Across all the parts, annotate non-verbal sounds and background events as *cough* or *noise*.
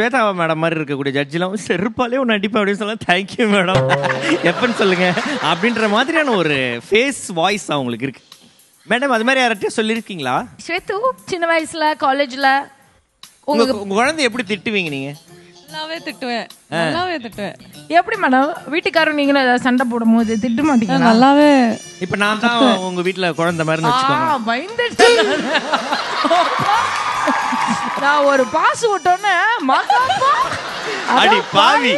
Shweta madam மாதிரி இருக்கக்கூடிய ஜட்ஜிலாம் செருப்பாலே ஒன்று அடிப்பேன் அப்படின்னு சொல்ல தேங்க்யூ மேடம் எப்பன்னு சொல்லுங்க. அப்படின்ற மாதிரியான ஒரு ஃபேஸ் வாய்ஸ் அவங்களுக்கு இருக்கு. மேடம் அது மாதிரி யார்கிட்டயும் சொல்லியிருக்கீங்களா? ஸ்வேத்து சின்ன வயசுல காலேஜ்ல உங்க உங்க குழந்தை எப்படி திட்டுவீங்க நீங்க? நல்லாவே திட்டுவேன். நல்லாவே திட்டுவேன். எப்படி மேடம் வீட்டுக்காரர் நீங்களும் ஏதாவது சண்டை போடும் போது திட்ட மாட்டீங்களா? நல்லாவே இப்ப நான் தான் உங்க வீட்ல குழந்தை மாதிரி பயந்துட்டேன். *laughs* நான் ஒரு பாஸ் விட்டோன்னே மகாப்பா! அடி பாவி.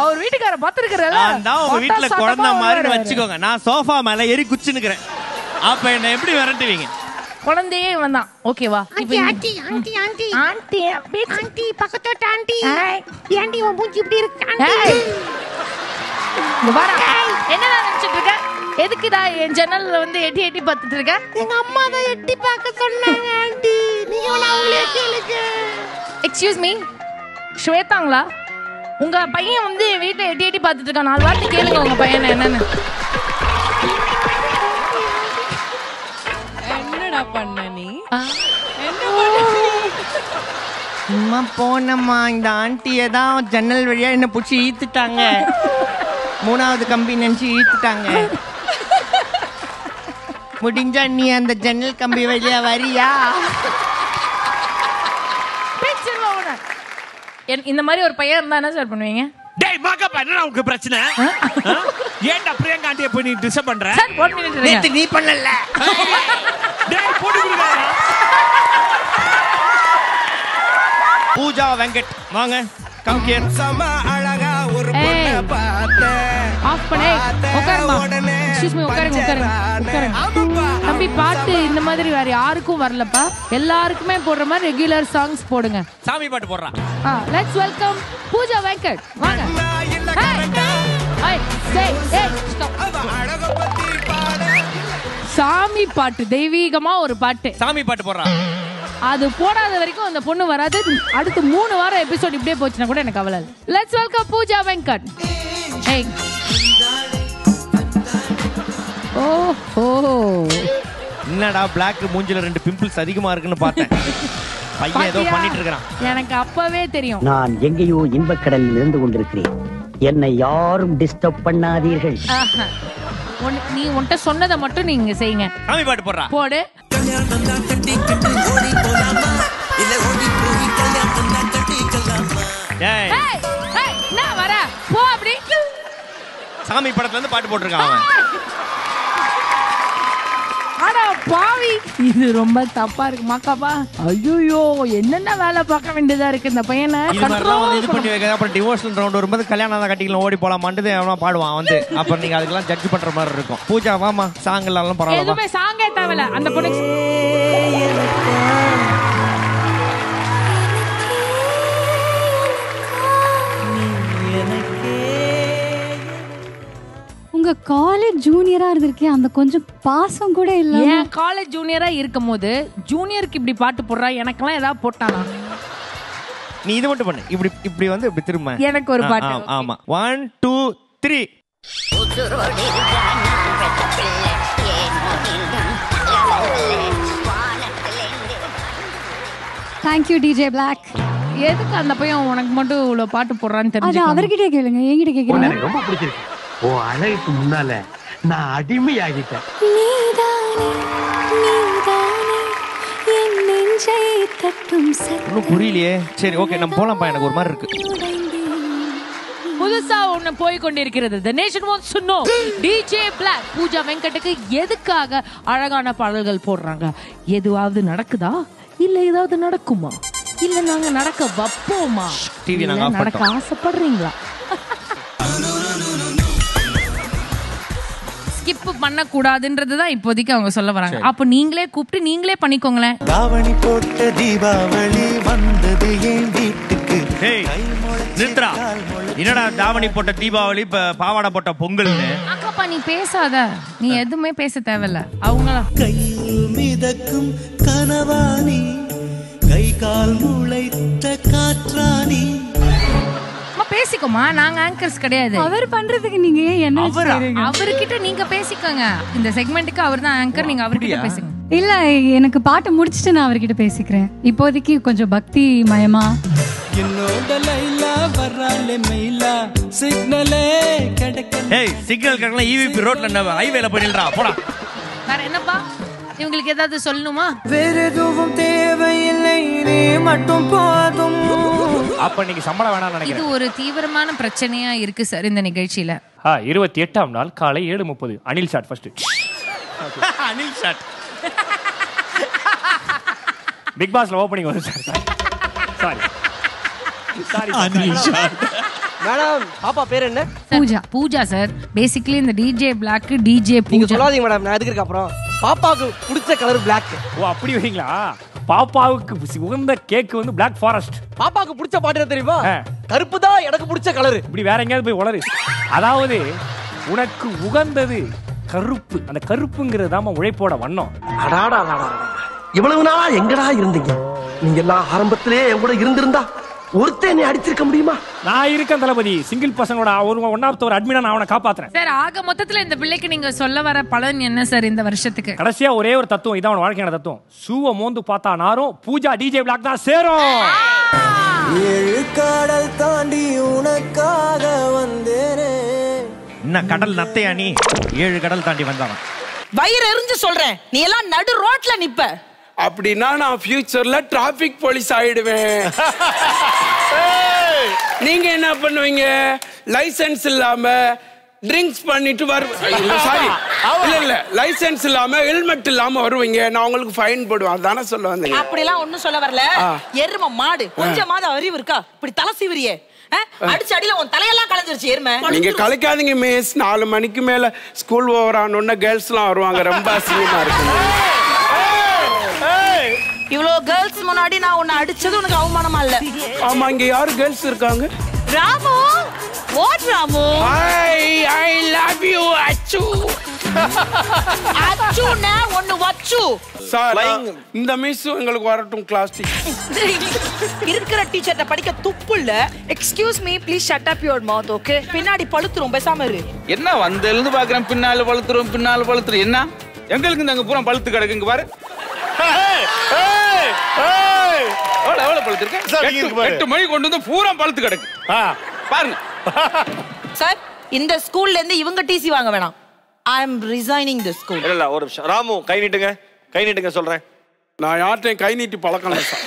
அவர் வீட்டுக்கார பாத்துருக்கிறல நான் தான் உங்க வீட்ல குழந்தை மாதிரி வச்சுக்கோங்க. நான் சோஃபா மேல ஏறி குச்சினுக்கிறேன் அப்ப என்ன எப்படி விரட்டுவீங்க? குழந்தையே வந்தான் ஓகேவா aunty aunty aunty aunty. Aunty aunty. பக்கத்தோட்ட aunty. ஏண்டி உன் மூஞ்சி இப்படி இருக்கு? ஆண்டி. என்னடா நினைச்சிட்டு இருக்க? எதுக்குடா என் ஜன்னல்ல வந்து எட்டி எட்டி பார்த்துட்டு இருக்க? எங்க அம்மா தான் எட்டி பார்க்க சொன்னாங்க ஆண்டி. Excuse me ஸ்வேதாங்களா? உங்க பையன் வந்து வீட்டுல எட்டி எட்டி பார்த்துட்டு இருக்கான். நாலு வார்த்தை கேளுங்க உங்க பையனை என்னன்னு. என்னடா பண்ண நீ? சும்மா போனம்மா. இந்த ஆண்டியை தான் ஜன்னல் வழியா என்ன பிடிச்சி ஈத்துட்டாங்க மூணாவது கம்பி நினைச்சு ஈத்துட்டாங்க முடிஞ்சா நீ அந்த ஜன்னல் கம்பி வழியா வரியா பேச்சிருவா உன்னை. என்- இந்த மாதிரி ஒரு பையன் இருந்தா என்ன சார் பண்ணுவீங்க? டேய் மாக்கப்பா என்னடா உனக்கு பிரச்சனை? ஏன்டா பிரியங்கா ஆண்டியை போய் நீ டிஸ்டர்ப் பண்ற? சார் ஒன் மினிட் இருங்க. நீ பண்ணல. டேய் போட்டு கொடுக்காத பூஜா வெங்கட் வாங்க கம் ஹியர் ஏய். ஆஃப் பண்ணே. உட்காருமா எக்ஸ்கியூஸ் மீ உட்காருங்க உட்காருங்க தம்பி பாட்டு இந்த மாதிரி வேற யாருக்கும் வரலப்பா. எல்லாருக்குமே போடுற மாதிரி ரெகுலர் சாங்ஸ் போடுங்க. சாமி பாட்டு போடுறான் ஆ லெட்ஸ் வெல்கம் பூஜா வெங்கட். வாங்க. ஏய், stop. சாமி பாட்டு தெய்வீகமா ஒரு பாட்டு. சாமி பாட்டு போடுறான் அது போடாத வரைக்கும் அந்த பொண்ணு வராது. அடுத்து மூணு வாரம் எபிசோட் இப்படியே போச்சுன்னா கூட எனக்கு கவலை லெட்ஸ் வெல்கம் பூஜா வெங்கட். ஓ ஓ என்னடா பிளாக் மூஞ்சில ரெண்டு பிம்பிள்ஸ் அதிகமா இருக்குன்னு பார்த்தேன். பையன் ஏதோ? பண்ணிட்டு இருக்கிறான். எனக்கு அப்பவே தெரியும். நான் எங்கேயோ இன்பக்கடலில் இருந்து கொண்டிருக்கிறேன். என்னை யாரும் டிஸ்டர்ப் பண்ணாதீர்கள். உன்- நீ உன்கிட்ட சொன்னதை மட்டும் நீங்க செய்யுங்க. சாமி பாட்டு போடுறான் போடு. ஏய். ஏய், ஏய், என்ன வர? போ அப்படி. சாமி படத்துல இருந்து பாட்டு போட்டிருக்கான் அவன். பாவி இது ரொம்ப தப்பா இருக்கு. மாக்காப்பா ஐயோ என்னென்ன வேலை பார்க்க வேண்டியதா இருக்கு இந்த பையனை? இது பண்ணி. வைக்க அப்புறம் டிவோர்ஷன் ரவுண்ட் வரும்போது கல்யாணம் தான் கட்டிக்கலாம். ஓடி போலாம். மாட்டுது அவன் பாடுவான் வந்து. அப்புறம் நீங்க அதுக்கெல்லாம் ஜட்ஜ் பண்ற மாதிரி இருக்கும். பூஜா வாமா சாங் எல்லாம் பரவாயில்ல. எதுவுமே சாங்கே தேவையில்ல. அந்த பொண்ணுக்கு உங்க காலேஜ் ஜூனியரா இருந்திருக்கே அந்த கொஞ்சம் பாசம் கூட இல்ல என் காலேஜ் ஜூனியரா இருக்கும் போது ஜூனியருக்கு இப்படி பாட்டு போடுறா எனக்கெல்லாம் ஏதாவது போட்டானா? நீ இது மட்டும் பண்ணு. இப்படி இப்படி வந்து இப்படி திரும்ப. எனக்கு ஒரு பாட்டு. ஆமா. One two three thank you DJ black எதுக்கு அந்த பையன் உனக்கு மட்டும் இவ்வளவு பாட்டு போடுறான்னு அது தெரிஞ்சு அவர்கிட்டே கேளுங்க. என்கிட்ட கேக்குறீங்க? எனக்கு ரொம்ப பிடிச்சிருக்கு. உன் அழகுக்கு முன்னால நான் அடிமையாகிட்டேன். ஒன்றும் புரியலையே. சரி ஓகே நம்ம போலாம்ப்பா. எனக்கு ஒரு மாதிரி இருக்கு. புதுசா ஒண்ணு போய் கொண்டிருக்கிறது. The Nation wants to know DJ Black Pooja வெங்கட்டுக்கு எதுக்காக அழகான பாடல்கள் போடுறாங்க? எதுவாவது நடக்குதா? இல்ல ஏதாவது நடக்குமா? இல்ல நாங்க நடக்க வைப்போமா? நடக்க. ஆசைப்படுறீங்களா? ஸ்கிப் பண்ண கூடாதுன்றதுதான் இப்போதைக்கு அவங்க சொல்ல வராங்க. அப்ப நீங்களே கூப்பிட்டு நீங்களே பண்ணிக்கோங்களேன். தாவணி போட்ட தீபாவளி வந்தது என் வீட்டுக்கு? நிறுத்துறா என்னடா தாவணி போட்ட தீபாவளி இப்ப பாவாடை போட்ட பொங்கல்னு? அக்காப்பா நீ பேசாத. நீ எதுவுமே பேச தேவையில்ல. அவங்களா? கையில் மிதக்கும் கனவாணி கை கால் முளைத்த காற்றாணி. பேசிக்கோமா? நாங்க ஆங்கர்ஸ் கிடையாது. அவர் பண்றதுக்கு நீங்க ஏன் என்ன? அவர்கிட்ட நீங்க பேசிக்கோங்க. இந்த செக்மெண்ட்டுக்கு அவர் தான் ஆங்கர் நீங்க அவர்கிட்ட பேசுங்க. இல்ல எனக்கு பாட்டு முடிச்சிட்டு நான் அவர்கிட்ட பேசிக்கிறேன். இப்போதைக்கு கொஞ்சம் பக்தி மயமா? என்னோட லைலா வர்றாளே மெயிலா. சிக்னலே கிடைக்க ஏய் சிக்னல் கரெக்ட்லாம் ஈவிபி ரோட்ல ஹைவேல போயிடுறா போடா. வேற என்னப்பா? இவங்களுக்கு ஏதாவது சொல்லணுமா? வேற எதுவும் தேவையில்லை நீ மட்டும் போதும். அப்ப நீங்க சம்பளம் வேணாம்னு இது நினைக்கிறேன். ஒரு தீவிரமான பிரச்சனையா இருக்கு சார் இந்த நிகழ்ச்சியில. ஆ இருபத்தி எட்டாம் நாள் காலை ஏழு முப்பது. Anil shot first Anil shot big பாஸ்ல ஓப்பனிங் வரும் sir. Sorry sorry Anil shot madam பாப்பா பேர் என்ன? பூஜா. பூஜா சார். பேசிக்கலி இந்த டிஜே பிளாக் டிஜே நீங்க பூஜா சொல்லாதீங்க மேடம் நான் எதுக்கு இருக்க அப்புறம்? பாப்பாவுக்கு பிடிச்ச கலர் பிளாக் ஓ அப்படி வரீங்களா பாப்பாவுக்கு உகந்த கேக் வந்து பிளாக் ஃபாரஸ்ட் பாப்பாவுக்கு பிடிச்ச பாட்டு என்ன தெரியுமா. கருப்பு தான் எனக்கு பிடிச்ச கலர் இப்படி வேற எங்கேயாவது போய் உளறு. அதாவது உனக்கு உகந்தது கருப்பு. அந்த கருப்புங்கிறது தான் உழைப்போட வண்ணம். அடாடா அடாடா. இவ்வளவு நாளா எங்கடா இருந்தீங்க? நீங்க எல்லாம் ஆரம்பத்திலே என் கூட இருந்திருந்தா ஒருத்தன் என்னை அடிச்சிருக்க முடியுமா? நான் இருக்கேன் தளபதி. சிங்கிள் பசங்களோட ஒரு ஒன் ஆஃப் ஒரு அட்மினா நான் அவனை காப்பாத்துறேன். சார் ஆக மொத்தத்துல இந்த பிள்ளைக்கு நீங்க சொல்ல வர பலன் என்ன சார் இந்த வருஷத்துக்கு? கடைசியா ஒரே ஒரு தத்துவம் இதான் அவன் வாழ்க்கையான தத்துவம். சூவை மோந்து பார்த்தா நாரும் பூஜா டிஜே பிளாக் தான் சேரும். ஏழு கடல் தாண்டி உனக்காக வந்தேனே. என்ன கடல் நத்தையா நீ? ஏழு கடல் தாண்டி வந்தாவன். வயிறு எரிஞ்சு சொல்றேன். நீ எல்லாம் நடு ரோட்ல நிப்ப. அப்படின்னா நான் ஃபியூச்சர்ல டிராபிக் போலீஸ் ஆயிடுவேன். *laughs* நீங்க என்ன பண்ணுவீங்க? லைசென்ஸ் இல்லாம ட்ரிங்க்ஸ் பண்ணிட்டு வரு சாரி இல்ல இல்ல லைசென்ஸ் இல்லாம ஹெல்மெட் இல்லாம வருவீங்க. நான் உங்களுக்கு ஃபைன் போடுவேன். அதானே சொல்ல வந்தீங்க. அப்படிலாம் ஒண்ணும் சொல்ல வரல. எரும மாடு. கொஞ்சமாவது அறிவு இருக்கா? இப்படி தலை சீவிரியே? அடிச்ச அடியில உன் தலையெல்லாம் கலைஞ்சிருச்சு எருமை. நீங்க கலைக்காதீங்க மிஸ் நாலு மணிக்கு மேல ஸ்கூல் ஓவர் ஆனோடனே கேர்ள்ஸ் எல்லாம் வருவாங்க. ரொம்ப அசிங்கமா இருக்கு இவ்வளவு கேர்ள்ஸ் முன்னாடி நான் உன்னை அடிச்சது உனக்கு அவமானமா இல்ல. ஆமா இங்க யாரு கேர்ள்ஸ் இருக்காங்க? Ramu what Ramu. I I love you Achu. அச்சுன்னா ஒண்ணு வச்சு. சார் இந்த மிஸ் எங்களுக்கு வரட்டும் கிளாஸ் இருக்கிற டீச்சர்ட்ட படிக்க துப்பு இல்ல. Excuse me please shut up your mouth okay பின்னாடி பழுத்துரும் பேசாம இரு. என்ன வந்திருந்து பாக்குறேன் பின்னால பழுத்துரும் பின்னால பழுத்துரும். என்ன? எங்களுக்கு இந்த அங்க பூரா பழுத்து கிடக்கு இங்க பாரு. எவ்வளவு எவ்வளவு பழுத்து இருக்கு எட்டு- மணி கொண்டு வந்து பூரா பழுத்து கிடக்கு. பாருங்க. சார் இந்த ஸ்கூல்ல இருந்து இவங்க டிசி வாங்க வேணாம். ஐ அம் ரிசைனிங் தி ஸ்கூல் இல்ல இல்ல ஒரு நிமிஷம். ராமு கை நீட்டுங்க. கை நீட்டுங்க சொல்றேன். நான் யார்கிட்டையும் கை நீட்டி பழக்கம் இல்லை சார்.